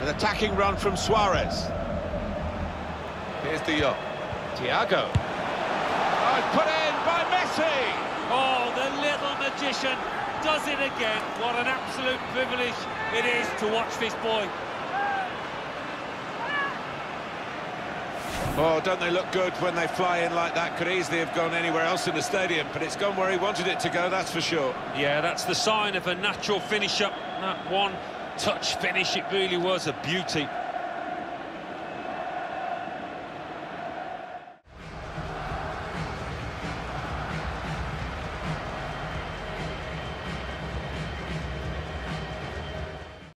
An attacking run from Suarez. Here's De Jong. Thiago. Oh, put in by Messi! Oh, the little magician does it again. What an absolute privilege it is to watch this boy. Oh, don't they look good when they fly in like that? Could easily have gone anywhere else in the stadium, but it's gone where he wanted it to go, that's for sure. Yeah, that's the sign of a natural finisher. That one touch finish, it really was a beauty.